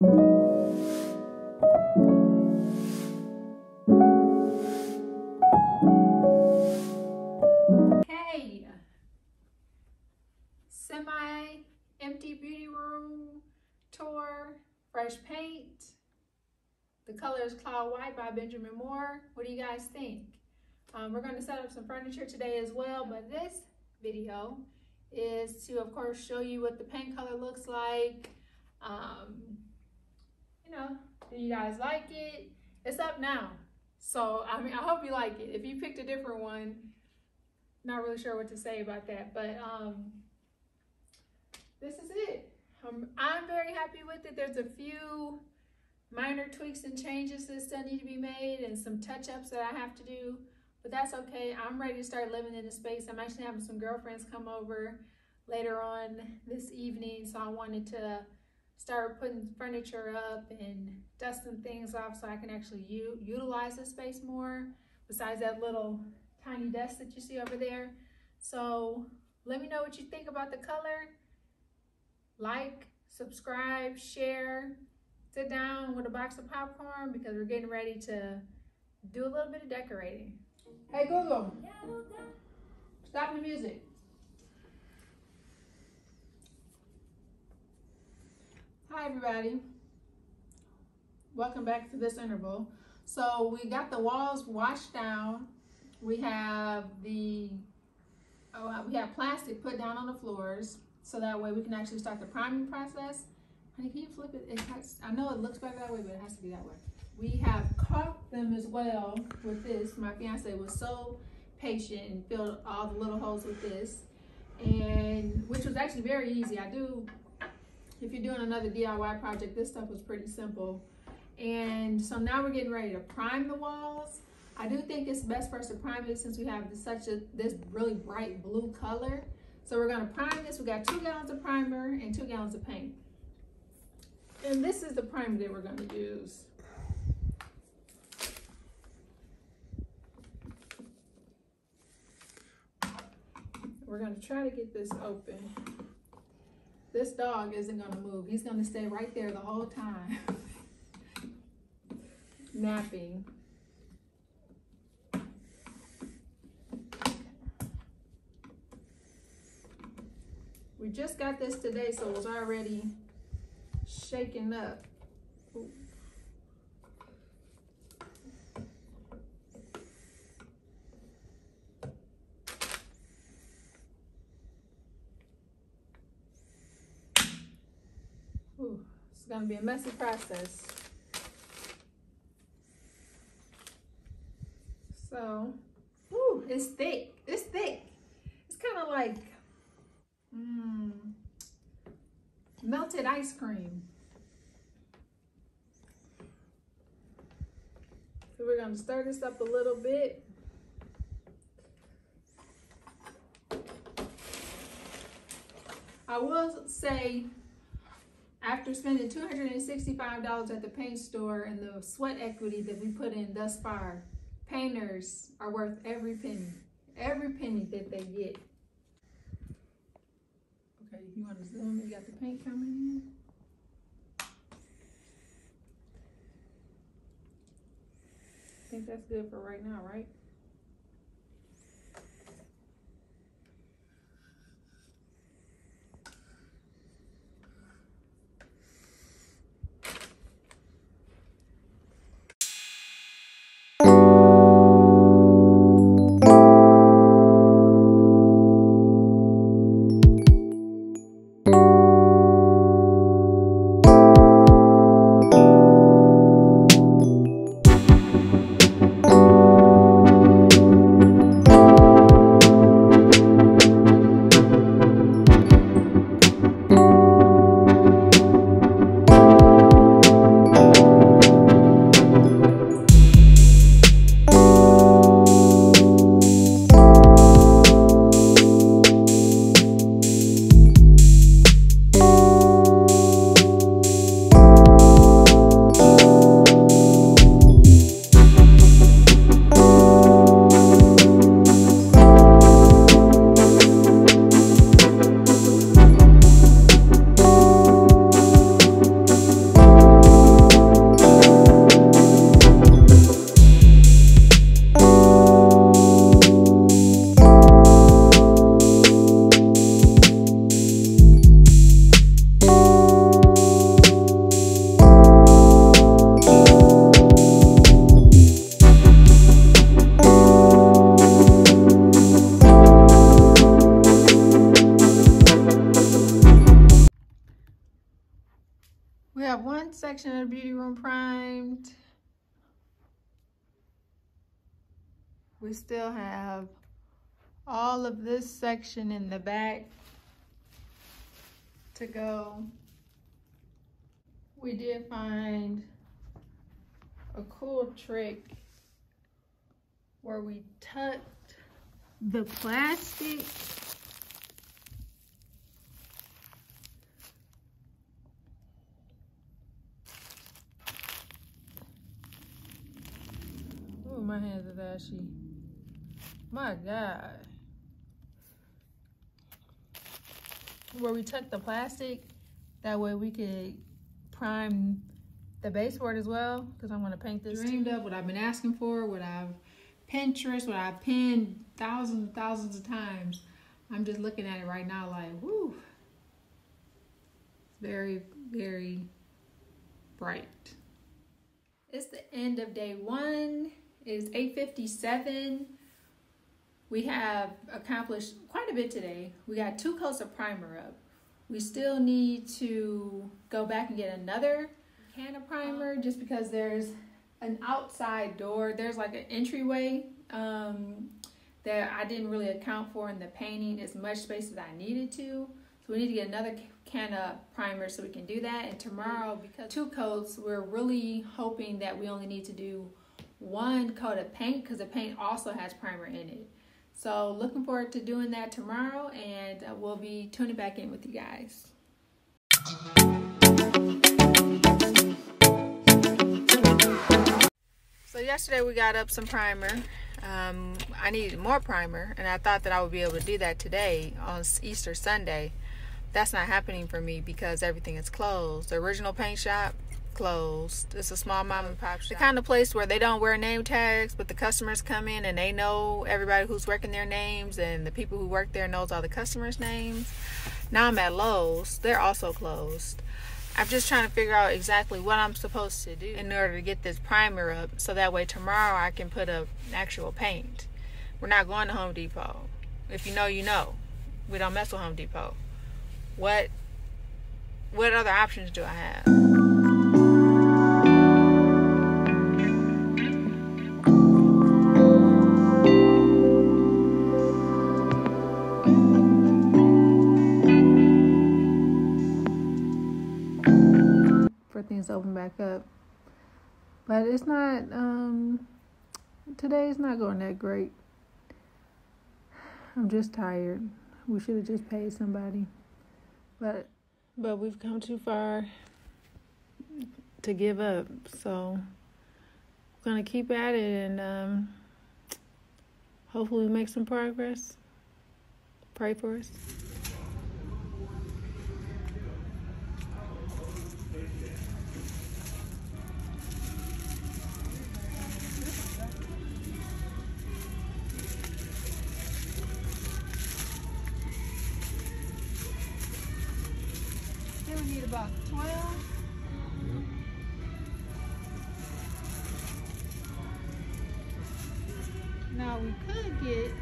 Okay. Semi empty beauty room tour, fresh paint. The color is Cloud White by Benjamin Moore. What do you guys think? Um, we're going to set up some furniture today as well, but this video is to, of course, show you what the paint color looks like. Um, you know, do you guys like it? It's up now. So, I mean, I hope you like it. If you picked a different one, not really sure what to say about that, but um, this is it. Um, I'm very happy with it. There's a few minor tweaks and changes that still need to be made and some touch-ups that I have to do, but that's okay. I'm ready to start living in the space. I'm actually having some girlfriends come over later on this evening, so I wanted to start putting furniture up and dusting things off so I can actually utilize the space more besides that little tiny desk that you see over there. So let me know what you think about the color. Like, subscribe, share, sit down with a box of popcorn because we're getting ready to do a little bit of decorating. Hey Google, stop the music. Hi everybody. Welcome back to this interval. So we got the walls washed down. We have the, oh, uh, we have plastic put down on the floors so that way we can actually start the priming process. Honey, can you flip it? It has, I know it looks better that way, but it has to be that way. We have caulked them as well with this. My fiance was so patient and filled all the little holes with this, and which was actually very easy. I do, if you're doing another DIY project, this stuff was pretty simple. And so now we're getting ready to prime the walls. I do think it's best for us to prime it since we have this, such a this really bright blue color. So we're gonna prime this. We got two gallons of primer and two gallons of paint. And this is the primer that we're gonna use. We're gonna try to get this open. This dog isn't gonna move. He's gonna stay right there the whole time. Napping. We just got this today, so it was already shaken up. Ooh. Ooh, it's gonna be a messy process. So, ooh, it's thick. It's thick. It's kind of like Mmm. Melted ice cream. So we're going to stir this up a little bit. I will say, after spending $265 at the paint store and the sweat equity that we put in thus far, painters are worth every penny. Every penny that they get. Okay, you want to zoom? You got the paint coming in. I think that's good for right now, right? Section of the beauty room primed. We still have all of this section in the back to go. We did find a cool trick where we tucked the plastic my hands are ashy. My God. Where we tuck the plastic, that way we could prime the baseboard as well, because I'm gonna paint this. Dreamed up what I've been asking for, what I've Pinterest, what I've pinned thousands and thousands of times. I'm just looking at it right now like, whoo. Very, very bright. It's the end of day one. Is 8.57. We have accomplished quite a bit today. We got two coats of primer up. We still need to go back and get another can of primer just because there's an outside door. There's like an entryway um, that I didn't really account for in the painting as much space as I needed to. So we need to get another can of primer so we can do that. And tomorrow, because two coats, we're really hoping that we only need to do one coat of paint because the paint also has primer in it. So looking forward to doing that tomorrow and uh, we'll be tuning back in with you guys. So yesterday we got up some primer. Um, I needed more primer and I thought that I would be able to do that today on Easter Sunday. That's not happening for me because everything is closed. The original paint shop closed. It's a small mom and pop shop. The kind of place where they don't wear name tags, but the customers come in and they know everybody who's working their names and the people who work there knows all the customers' names. Now I'm at Lowe's. They're also closed. I'm just trying to figure out exactly what I'm supposed to do in order to get this primer up so that way tomorrow I can put up actual paint. We're not going to Home Depot. If you know, you know. We don't mess with Home Depot. What what other options do I have? Open back up. But it's not, um, today's not going that great. I'm just tired. We should have just paid somebody. But, but we've come too far to give up. So, we're going to keep at it and, um, hopefully we make some progress. Pray for us. Now we could get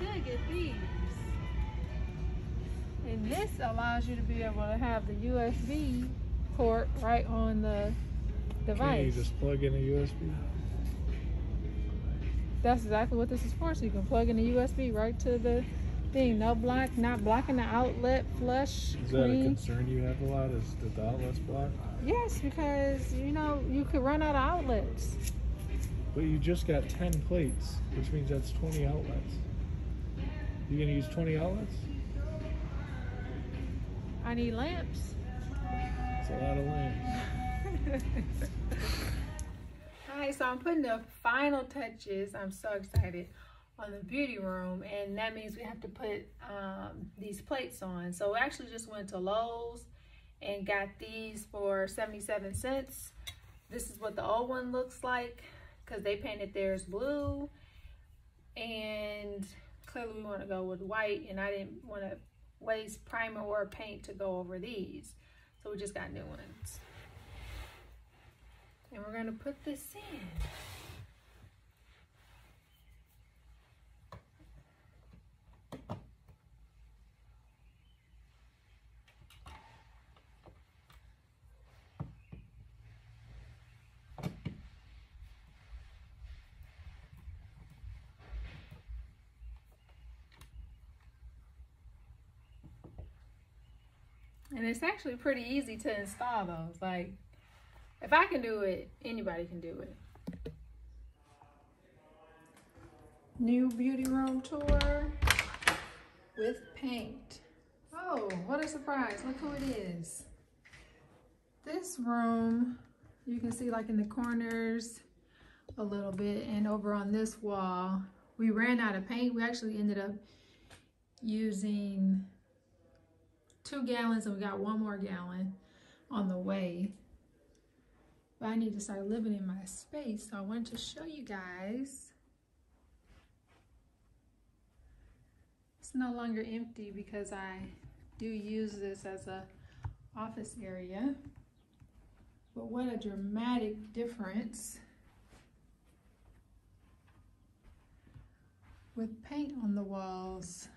we could get these. And this allows you to be able to have the USB port right on the device. Can you just plug in a USB? that's exactly what this is for. So you can plug in a USB right to the thing. No block, not blocking the outlet flush. Is that clean. a concern you have a lot? Is the outlets blocked? Yes, because you know you could run out of outlets. But you just got 10 plates, which means that's 20 outlets. You gonna use 20 outlets? I need lamps. It's a lot of lamps. Alright, so I'm putting the final touches. I'm so excited on the beauty room and that means we have to put um, these plates on. So we actually just went to Lowe's and got these for 77 cents. This is what the old one looks like because they painted theirs blue and clearly we want to go with white and I didn't want to waste primer or paint to go over these. So we just got new ones. And we're going to put this in. And it's actually pretty easy to install those. Like, if I can do it, anybody can do it. New beauty room tour with paint. Oh, what a surprise. Look who it is. This room, you can see like in the corners a little bit and over on this wall, we ran out of paint. We actually ended up using two gallons and we got one more gallon on the way. But I need to start living in my space. So I wanted to show you guys. It's no longer empty because I do use this as a office area. But what a dramatic difference with paint on the walls.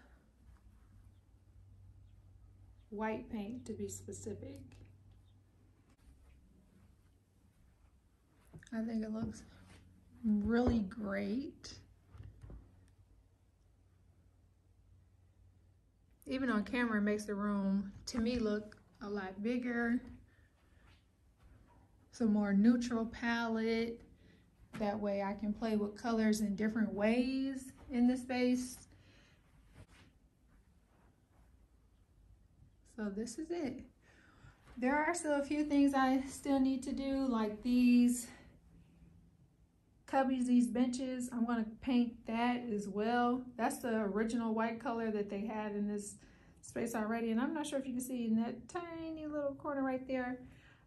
White paint to be specific. I think it looks really great. Even on camera, it makes the room, to me, look a lot bigger. A more neutral palette. That way I can play with colors in different ways in the space. So this is it. There are still a few things I still need to do, like these cubbies, these benches. I'm gonna paint that as well. That's the original white color that they had in this space already. And I'm not sure if you can see in that tiny little corner right there.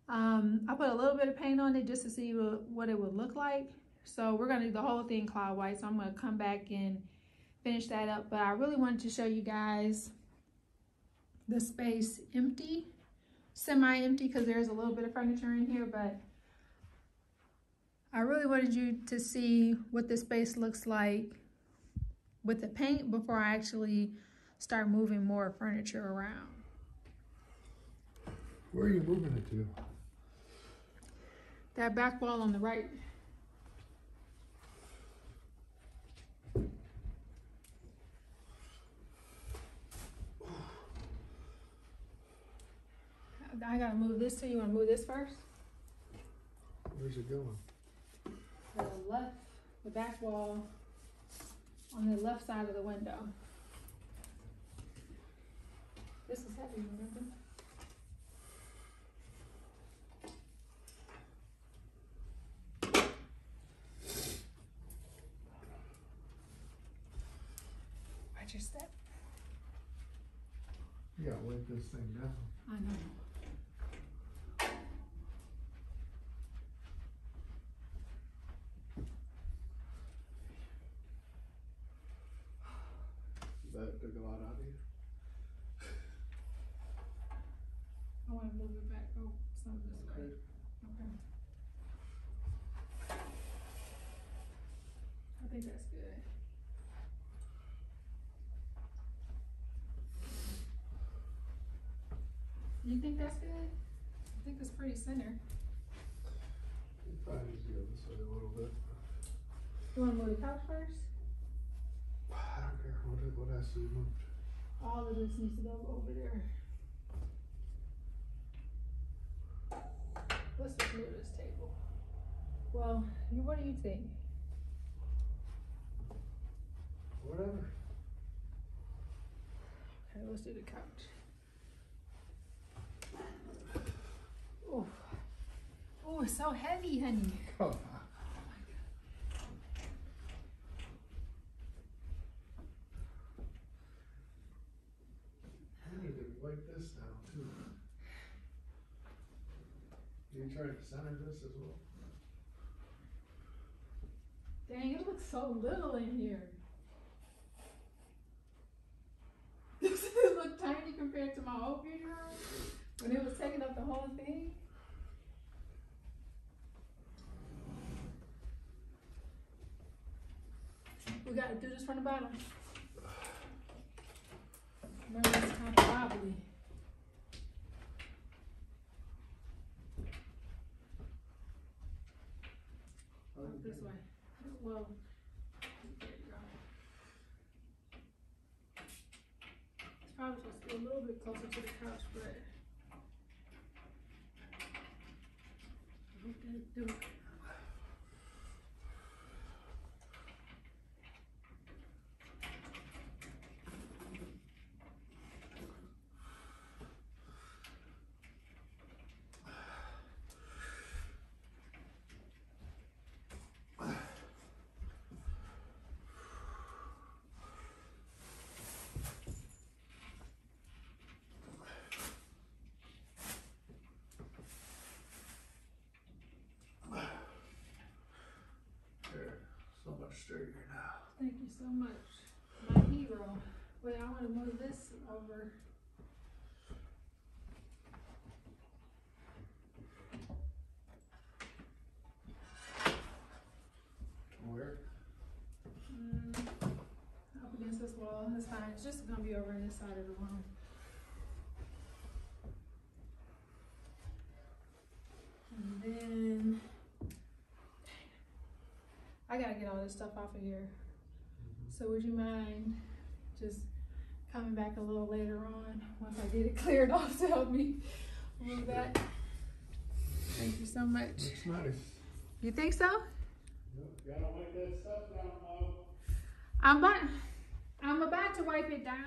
Um, I put a little bit of paint on it just to see what it would look like. So we're gonna do the whole thing cloud white. So I'm gonna come back and finish that up. But I really wanted to show you guys the space empty, semi-empty because there's a little bit of furniture in here, but I really wanted you to see what the space looks like with the paint before I actually start moving more furniture around. Where are you moving it to? That back wall on the right. I gotta move this to you. Wanna move this first? Where's it going? The left, the back wall on the left side of the window. This is heavy, remember? Watch your step. You gotta weight this thing down. I know. That took a lot out of you. I wanna move it back, oh, some this way. Okay. Okay. I think that's good. You think that's good? I think it's pretty center. You probably need to go this way a little bit. You wanna move the couch first? I don't care what, it- what has to be moved. All of this needs to go over there. Let's just move this table. Well, you, what do you think? Whatever. Okay, let's do the couch. Oh, oh, it's so heavy, honey. Oh, Come on. I need to weight this down too. You try to center this as well? Dang, it looks so little in here. it look tiny compared to my old beauty room? When it was taking up the whole thing? We gotta do this from the bottom. Remember, it's kind of wobbly. This way. Well, closer to the couch, but I hope that do it. Straighter now. Thank you so much, my hero. Wait, I wanna move this over. Where? Mm, up against this wall, that's fine, it's just gonna be over in this side of the room. And then, I gotta get all this stuff off of here. Mm-hmm. So would you mind just coming back a little later on, once I get it cleared off to help me move that? Thank you so much. Looks nice. You think so? Gotta wipe that stuff down, Mo. I'm about, I'm about to wipe it down.